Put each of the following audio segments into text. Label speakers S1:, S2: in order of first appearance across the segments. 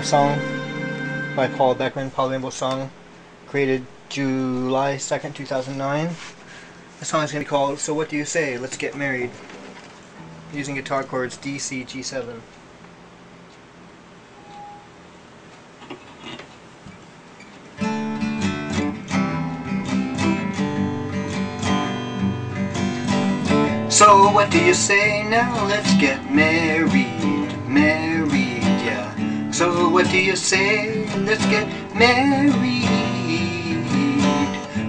S1: a song by Paul Beckman, Palu Rainbow song, created July 2nd, 2009. The song is going to be called So What Do You Say? Let's Get Married, using guitar chords D, C, G7. So what do you say now? Let's get married, married, what do you say? Let's get married.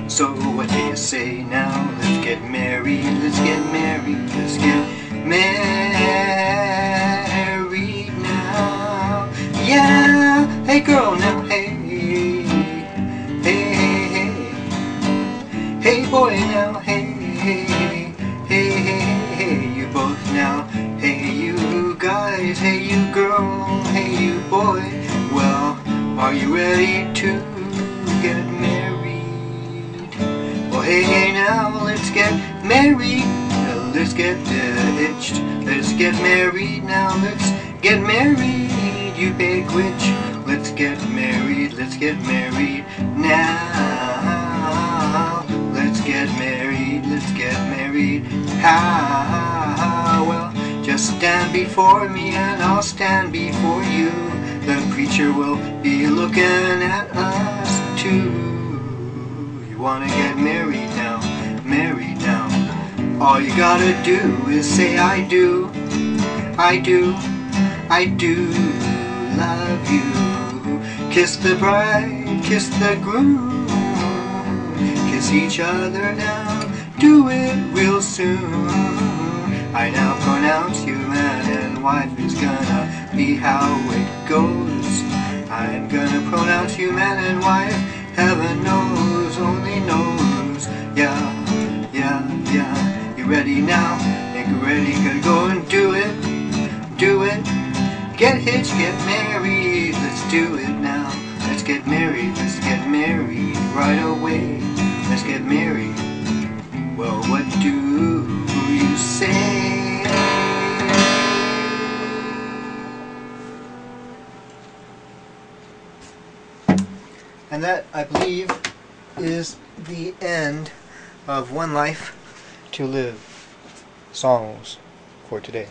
S1: So what do you say now? Let's get married, let's get married, let's get married now. Yeah, hey girl now, hey, hey, hey, hey, boy now, hey, hey, hey, hey, hey, you both now. Hey boy. Well, are you ready to get married? Well, hey hey now, let's get married. Now, let's get hitched. Let's get married now. Let's get married. You big witch. Let's get married. Let's get married now. Let's get married. Let's get married. How? Well, just stand before me and I'll stand before you. The preacher will be looking at us too. You wanna get married now, married now. All you gotta do is say I do, I do, I do love you. Kiss the bride, kiss the groom, kiss each other now. Do it real soon. I now pronounce you wife is gonna be how it goes. I'm gonna pronounce you man and wife. Heaven knows, only knows. Yeah, yeah, yeah. You ready now? Think you're ready? Gonna go and do it, do it. Get hitched, get married. Let's do it now. Let's get married. Let's get married right away. Let's get married. Well, what do you say? And that, I believe, is the end of One Life to Live songs for today.